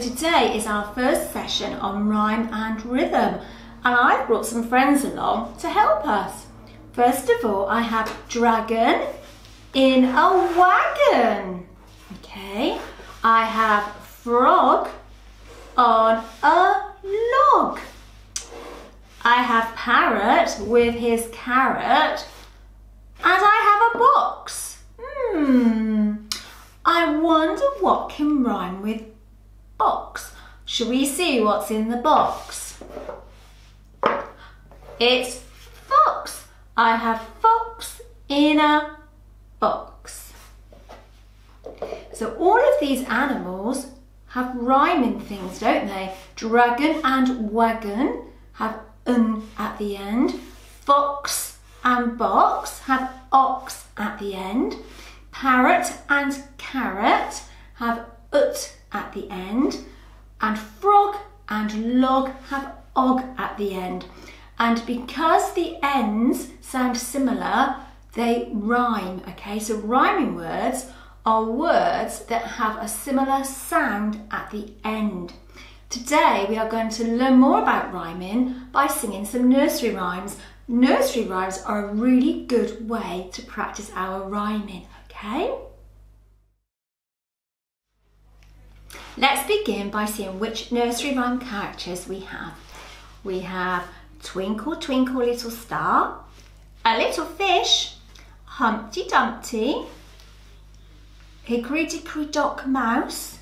Today is our first session on rhyme and rhythm and I've brought some friends along to help us. First of all, I have dragon in a wagon. Okay, I have frog on a log. I have parrot with his carrot and I have a box. Hmm, I wonder what can rhyme with box. Shall we see what's in the box? It's fox. I have fox in a box. So all of these animals have rhyming things, don't they? Dragon and wagon have un at the end. Fox and box have ox at the end. Parrot and carrot have ut at the end. And frog and log have og at the end. And because the ends sound similar, they rhyme, okay? So rhyming words are words that have a similar sound at the end. Today we are going to learn more about rhyming by singing some nursery rhymes. Nursery rhymes are a really good way to practice our rhyming, okay? Let's begin by seeing which nursery rhyme characters we have. We have Twinkle, twinkle, little star, a little fish, Humpty Dumpty, Hickory Dickory Dock Mouse,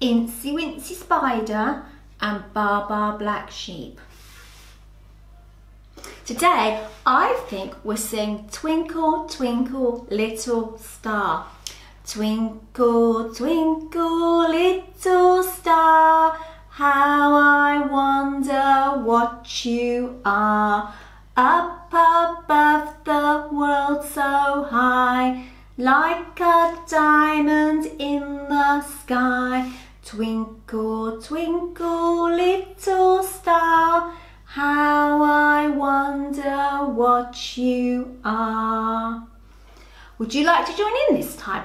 Incy Wincy Spider, and Baa Baa Black Sheep. Today, I think we're saying Twinkle, Twinkle, Little Star. Twinkle, twinkle, little star, how I wonder what you are. Up above the world so high, like a diamond in the sky. Twinkle, twinkle, little star, how I wonder what you are. Would you like to join in this time?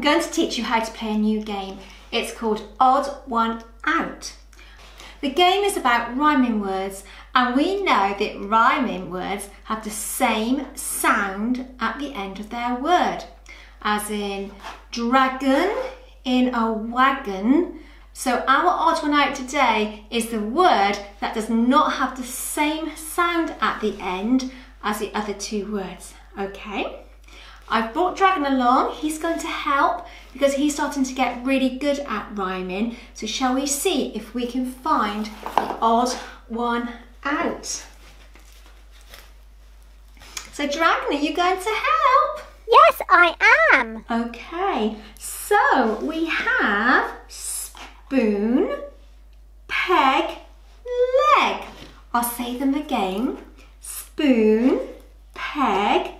I'm going to teach you how to play a new game. It's called Odd One Out. The game is about rhyming words and we know that rhyming words have the same sound at the end of their word. As in dragon in a wagon. So our odd one out today is the word that does not have the same sound at the end as the other two words. Okay? I've brought Dragon along. He's going to help because he's starting to get really good at rhyming. So shall we see if we can find the odd one out? So Dragon, are you going to help? Yes, I am. Okay, so we have spoon, peg, leg. I'll say them again. Spoon, peg,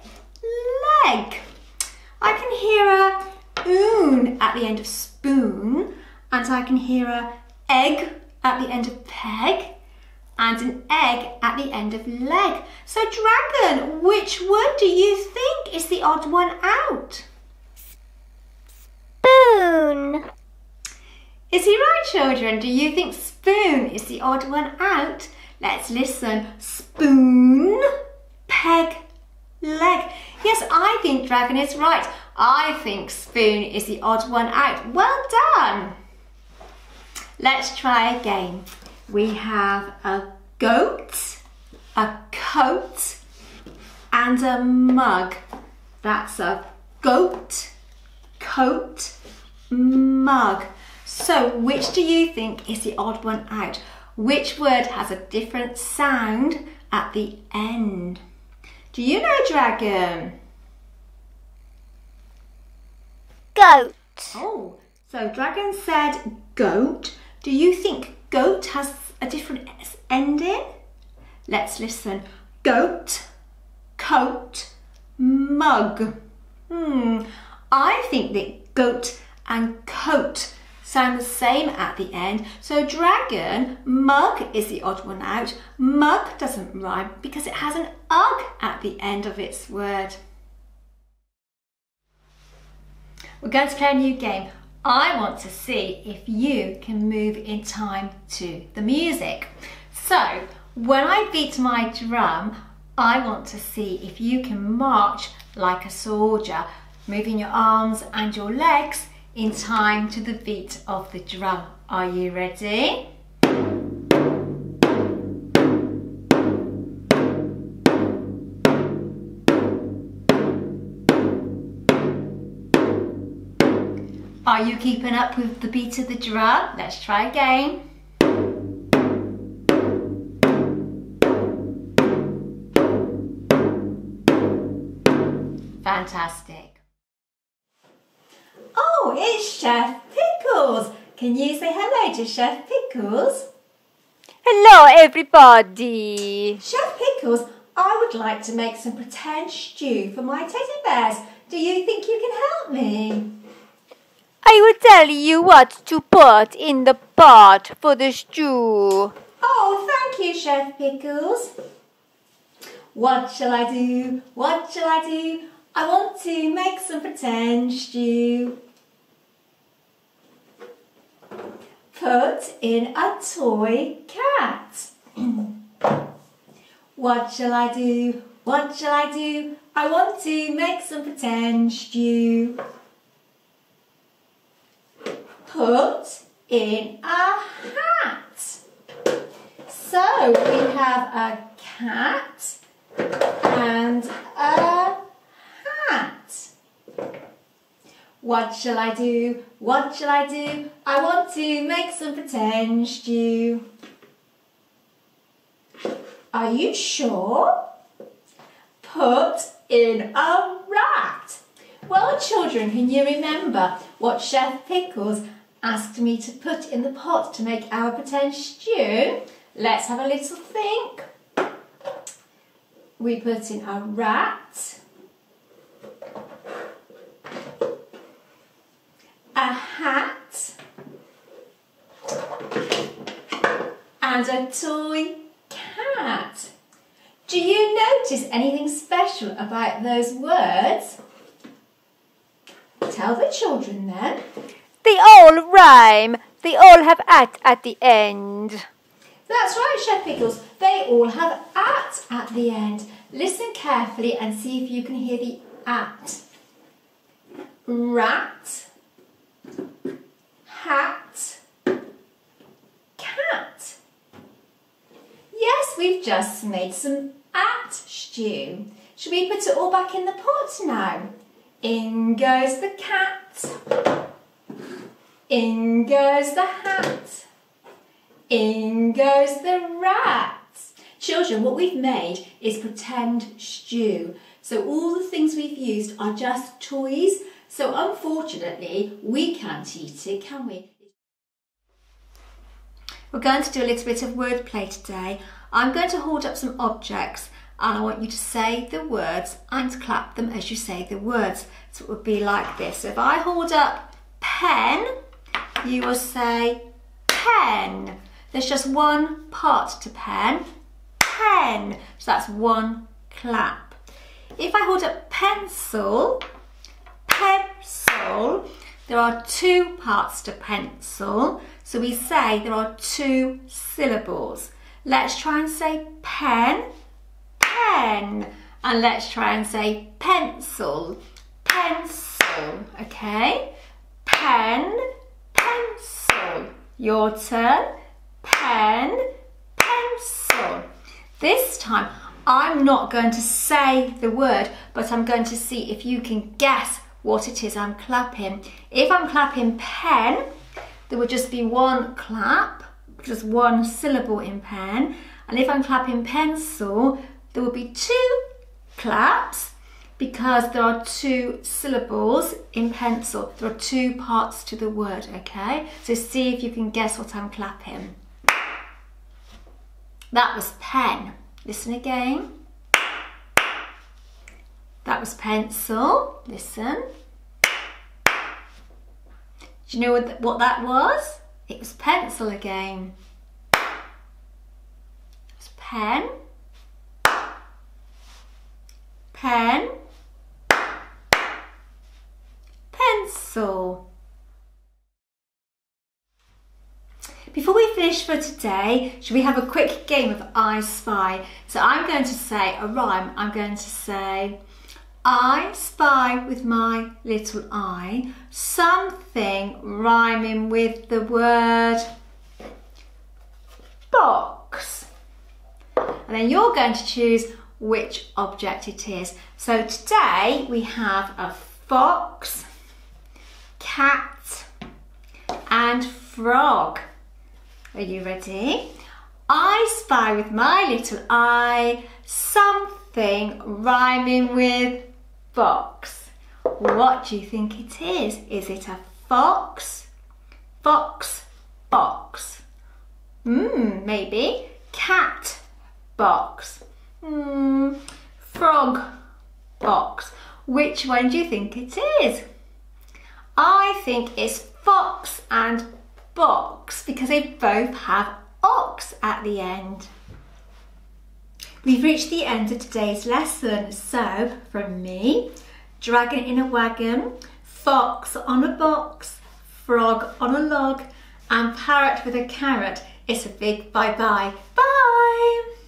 leg. I can hear a oon at the end of spoon and I can hear a egg at the end of peg and an egg at the end of leg. So dragon, which word do you think is the odd one out? Spoon. Is he right, children? Do you think spoon is the odd one out? Let's listen. Spoon, peg, leg. Yes, I think dragon is right. I think spoon is the odd one out. Well done. Let's try again. We have a goat, a coat, and a mug. That's a goat, coat, mug. So which do you think is the odd one out? Which word has a different sound at the end? Do you know dragon? Goat. Oh, so dragon said goat. Do you think goat has a different ending? Let's listen. Goat, coat, mug. Hmm, I think that goat and coat sound the same at the end. So dragon, mug is the odd one out. Mug doesn't rhyme because it has an ug at the end of its word. We're going to play a new game. I want to see if you can move in time to the music. So when I beat my drum, I want to see if you can march like a soldier, moving your arms and your legs in time to the beat of the drum. Are you ready? Are you keeping up with the beat of the drum? Let's try again. Fantastic. Oh, it's Chef Pickles. Can you say hello to Chef Pickles? Hello, everybody. Chef Pickles, I would like to make some pretend stew for my teddy bears. Do you think you can help me? I will tell you what to put in the pot for the stew. Oh, thank you, Chef Pickles. What shall I do? What shall I do? I want to make some pretend stew. Put in a toy cat. what shall I do? What shall I do? I want to make some pretend stew. Put in a hat. So we have a cat and a hat. What shall I do? What shall I do? I want to make some pretend stew. Are you sure? Put in a rat. Well, children, can you remember what Chef Pickles asked me to put in the pot to make our pretend stew? Let's have a little think. We put in a rat, a hat, and a toy cat. Do you notice anything special about those words? Tell the children then. They all rhyme. They all have at at the end. That's right, Chef Pickles. They all have at at the end. Listen carefully and see if you can hear the at. Rat, hat, cat. Yes, we've just made some at stew. Should we put it all back in the pot now? In goes the cat. In goes the hat. In goes the rat. Children, what we've made is pretend stew. So all the things we've used are just toys. So unfortunately, we can't eat it, can we? We're going to do a little bit of wordplay today. I'm going to hold up some objects and I want you to say the words and clap them as you say the words. So it would be like this. If I hold up pen, you will say pen. There's just one part to pen, pen. So that's one clap. If I hold up pencil, pencil, there are two parts to pencil. So we say there are two syllables. Let's try and say pen, pen. And let's try and say pencil, pencil. Okay? Pen, pencil. Your turn. Pen, pencil. This time, I'm not going to say the word, but I'm going to see if you can guess what it is I'm clapping. If I'm clapping pen, there would just be one clap, just one syllable in pen. And if I'm clapping pencil, there would be two claps. Because there are two syllables in pencil. There are two parts to the word, okay? So see if you can guess what I'm clapping. That was pen. Listen again. That was pencil. Listen. Do you know what, that was? It was pencil again. Pen. Pen. Pencil. Before we finish for today, should we have a quick game of I Spy? So I'm going to say a rhyme. I'm going to say, I spy with my little eye something rhyming with the word box. And then you're going to choose which object it is. So today we have a fox, cat, and frog. Are you ready? I spy with my little eye something rhyming with box. What do you think it is? Is it a fox? Fox, box. Hmm, maybe. Cat, box. Hmm, frog, box. Which one do you think it is? I think it's fox and box because they both have ox at the end. We've reached the end of today's lesson. So, from me, dragon in a wagon, fox on a box, frog on a log, and parrot with a carrot, it's a big bye-bye. Bye!